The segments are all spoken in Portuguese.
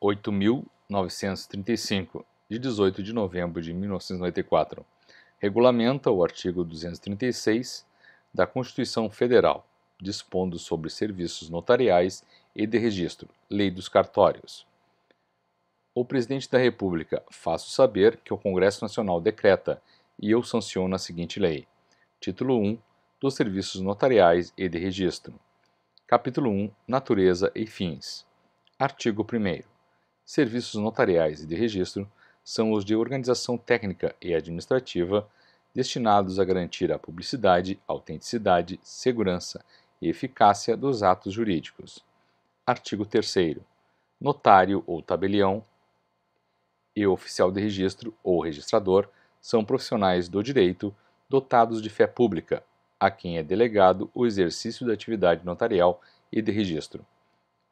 8.935, de 18 de novembro de 1994, regulamenta o artigo 236 da Constituição Federal, dispondo sobre serviços notariais e de registro, Lei dos Cartórios. O Presidente da República faço saber que o Congresso Nacional decreta e eu sanciono a seguinte lei. Título 1 dos Serviços Notariais e de Registro. Capítulo 1 Natureza e Fins. Artigo 1 Serviços notariais e de registro são os de organização técnica e administrativa destinados a garantir a publicidade, autenticidade, segurança e eficácia dos atos jurídicos. Artigo 3 Notário ou tabelião e oficial de registro ou registrador são profissionais do direito dotados de fé pública, a quem é delegado o exercício da atividade notarial e de registro.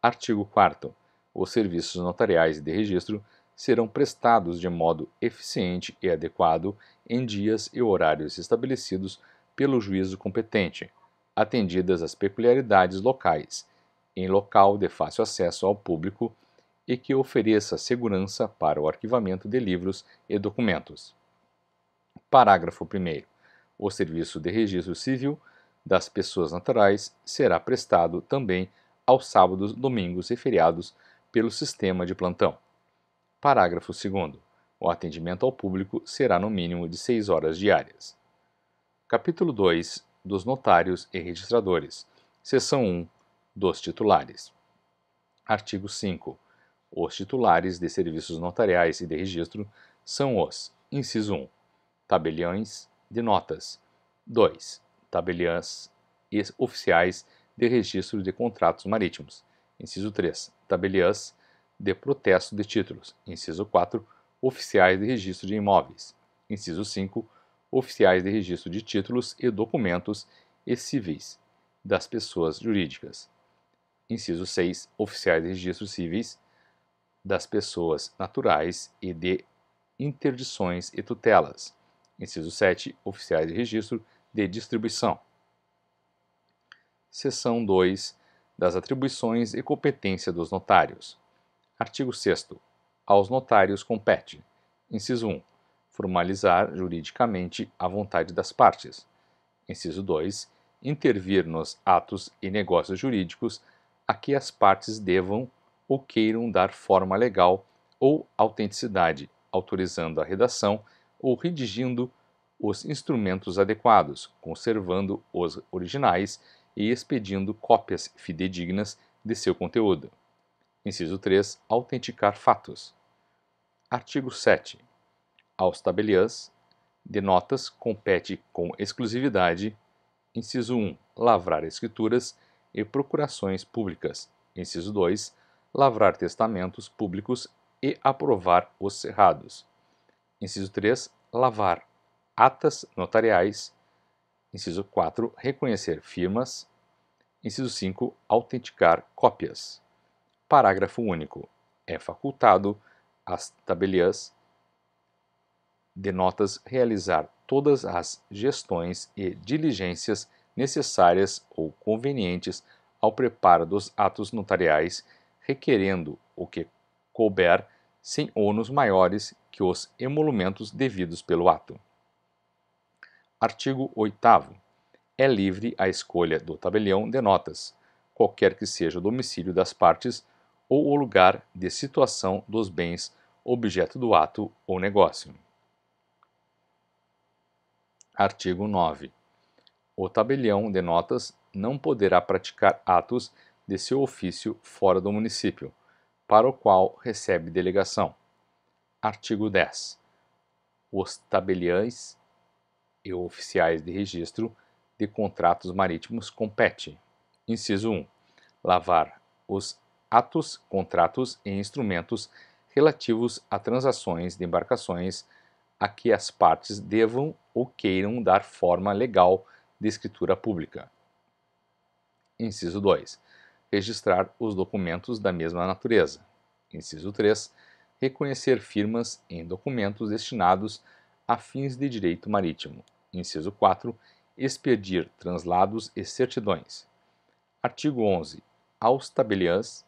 Artigo 4 Os serviços notariais e de registro serão prestados de modo eficiente e adequado em dias e horários estabelecidos pelo juízo competente, atendidas as peculiaridades locais, em local de fácil acesso ao público e que ofereça segurança para o arquivamento de livros e documentos. Parágrafo 1. O serviço de registro civil das pessoas naturais será prestado também aos sábados, domingos e feriados pelo sistema de plantão. Parágrafo 2. O atendimento ao público será no mínimo de 6 horas diárias. Capítulo 2 dos notários e registradores. Seção 1 dos titulares. Artigo 5. Os titulares de serviços notariais e de registro são os: inciso 1, tabeliões de notas; 2, tabeliãs oficiais de registro de contratos marítimos; inciso 3, tabeliãs de protesto de títulos; inciso 4, oficiais de registro de imóveis; inciso 5, oficiais de registro de títulos e documentos e civis das pessoas jurídicas; inciso 6, oficiais de registro civis das pessoas naturais e de interdições e tutelas. Inciso 7. Oficiais de registro de distribuição. Seção 2 das atribuições e competência dos notários. Artigo 6 Aos notários compete: Inciso 1. Formalizar juridicamente a vontade das partes. Inciso 2. Intervir nos atos e negócios jurídicos a que as partes devam ou queiram dar forma legal ou autenticidade, autorizando a redação ou redigindo os instrumentos adequados, conservando os originais e expedindo cópias fidedignas de seu conteúdo. Inciso 3. Autenticar fatos. Artigo 7. Aos tabeliãs de notas compete com exclusividade, inciso 1, lavrar escrituras e procurações públicas, inciso 2, lavrar testamentos públicos e aprovar os cerrados. Inciso 3. Lavar atas notariais. Inciso 4. Reconhecer firmas. Inciso 5. Autenticar cópias. Parágrafo único. É facultado às tabeliãs de notas realizar todas as gestões e diligências necessárias ou convenientes ao preparo dos atos notariais requerendo o que couber sem ônus maiores que os emolumentos devidos pelo ato. Artigo 8 É livre a escolha do tabelião de notas, qualquer que seja o domicílio das partes ou o lugar de situação dos bens objeto do ato ou negócio. Artigo 9. O tabelião de notas não poderá praticar atos de seu ofício fora do município, para o qual recebe delegação. Artigo 10. Os tabeliães e oficiais de registro de contratos marítimos compete. Inciso 1. Lavar os atos, contratos e instrumentos relativos a transações de embarcações a que as partes devam ou queiram dar forma legal de escritura pública. Inciso 2 registrar os documentos da mesma natureza. Inciso 3. Reconhecer firmas em documentos destinados a fins de direito marítimo. Inciso 4. Expedir translados e certidões. Artigo 11. Aos tabeliãs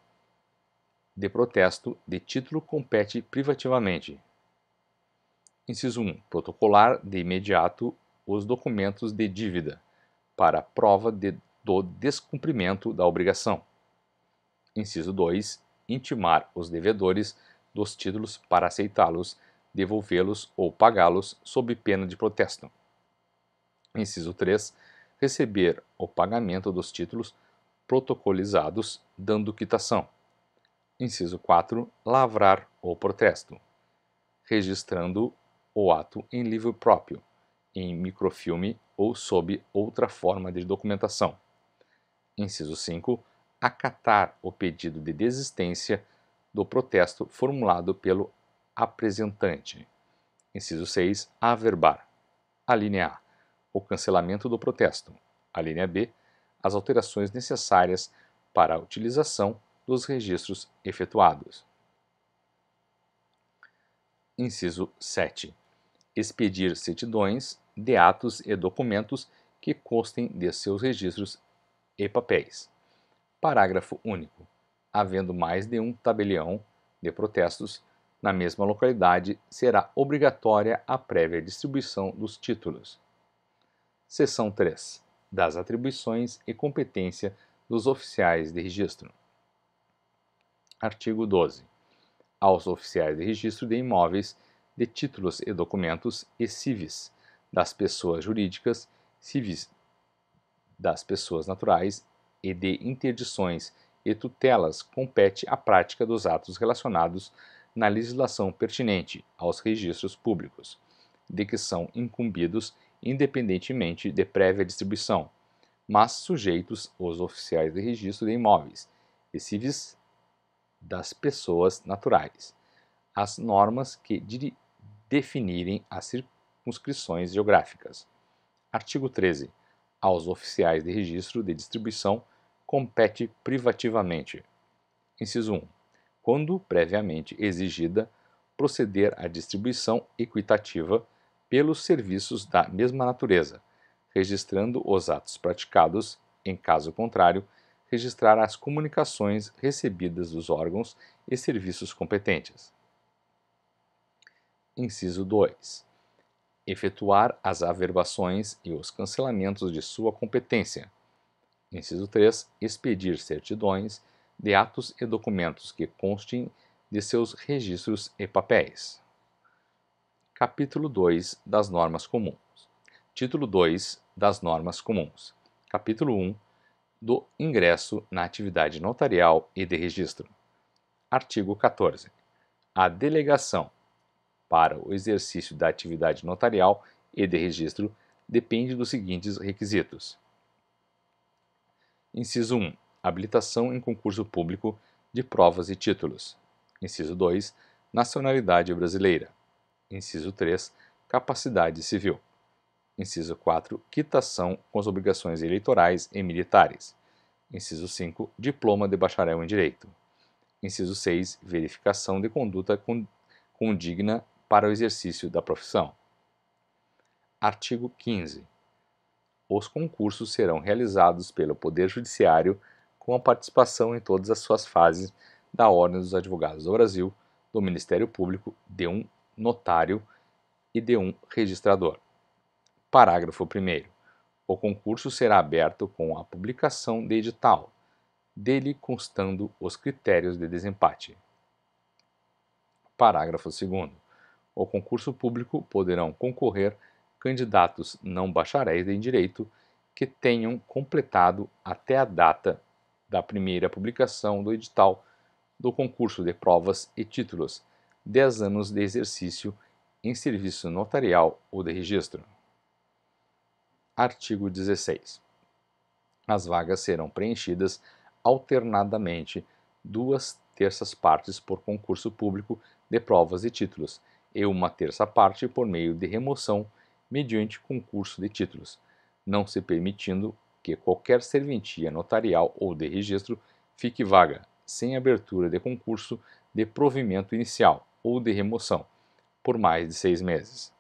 de protesto de título compete privativamente. Inciso 1. Protocolar de imediato os documentos de dívida para prova de, do descumprimento da obrigação. Inciso 2. Intimar os devedores dos títulos para aceitá-los, devolvê-los ou pagá-los sob pena de protesto. Inciso 3. Receber o pagamento dos títulos protocolizados, dando quitação. Inciso 4. Lavrar o protesto, registrando o ato em livro próprio, em microfilme ou sob outra forma de documentação. Inciso 5. Acatar o pedido de desistência do protesto formulado pelo apresentante. Inciso 6. Averbar. A linha A. O cancelamento do protesto. A linha B. As alterações necessárias para a utilização dos registros efetuados. Inciso 7. Expedir certidões de atos e documentos que constem de seus registros e papéis. Parágrafo único. Havendo mais de um tabelião de protestos na mesma localidade, será obrigatória a prévia distribuição dos títulos. Seção 3. Das atribuições e competência dos oficiais de registro. Artigo 12. Aos oficiais de registro de imóveis, de títulos e documentos e civis das pessoas jurídicas, civis das pessoas naturais e de interdições e tutelas compete a prática dos atos relacionados na legislação pertinente aos registros públicos, de que são incumbidos independentemente de prévia distribuição, mas sujeitos os oficiais de registro de imóveis e civis das pessoas naturais, as normas que definirem as circunscrições geográficas. Artigo 13. Aos oficiais de registro de distribuição compete privativamente. Inciso 1. Quando previamente exigida, proceder à distribuição equitativa pelos serviços da mesma natureza, registrando os atos praticados, em caso contrário, registrar as comunicações recebidas dos órgãos e serviços competentes. Inciso 2 efetuar as averbações e os cancelamentos de sua competência. Inciso 3. Expedir certidões de atos e documentos que constem de seus registros e papéis. Capítulo 2 das Normas Comuns. Título 2 das Normas Comuns. Capítulo 1 do Ingresso na Atividade Notarial e de Registro. Artigo 14. A delegação para o exercício da atividade notarial e de registro depende dos seguintes requisitos. Inciso 1. Habilitação em concurso público de provas e títulos. Inciso 2. Nacionalidade brasileira. Inciso 3. Capacidade civil. Inciso 4. Quitação com as obrigações eleitorais e militares. Inciso 5. Diploma de bacharel em Direito. Inciso 6. Verificação de conduta condigna para o exercício da profissão. Artigo 15. Os concursos serão realizados pelo Poder Judiciário com a participação em todas as suas fases da Ordem dos Advogados do Brasil, do Ministério Público, de um notário e de um registrador. Parágrafo 1. O concurso será aberto com a publicação de edital, dele constando os critérios de desempate. Parágrafo 2 ao concurso público poderão concorrer candidatos não bacharéis em direito que tenham completado até a data da primeira publicação do edital do concurso de provas e títulos 10 anos de exercício em serviço notarial ou de registro. Artigo 16. As vagas serão preenchidas alternadamente duas terças partes por concurso público de provas e títulos e uma terça parte por meio de remoção mediante concurso de títulos, não se permitindo que qualquer serventia notarial ou de registro fique vaga, sem abertura de concurso de provimento inicial ou de remoção, por mais de seis meses.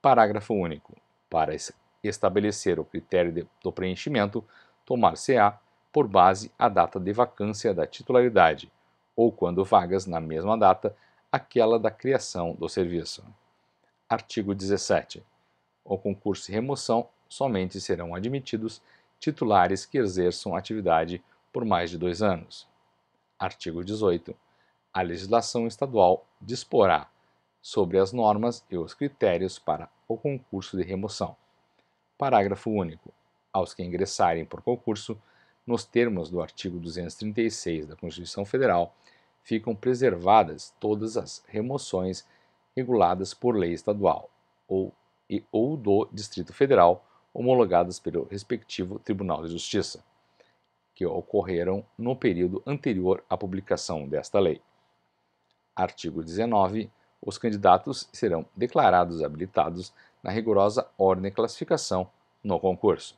Parágrafo único. Para estabelecer o critério de, do preenchimento, tomar-se-á por base a data de vacância da titularidade ou quando vagas na mesma data aquela da criação do serviço. Artigo 17. O concurso e remoção somente serão admitidos titulares que exerçam atividade por mais de dois anos. Artigo 18. A legislação estadual disporá sobre as normas e os critérios para o concurso de remoção. Parágrafo único. Aos que ingressarem por concurso, nos termos do artigo 236 da Constituição Federal, ficam preservadas todas as remoções reguladas por lei estadual ou, e, ou do Distrito Federal, homologadas pelo respectivo Tribunal de Justiça, que ocorreram no período anterior à publicação desta lei. Artigo 19. Os candidatos serão declarados habilitados na rigorosa ordem de classificação no concurso.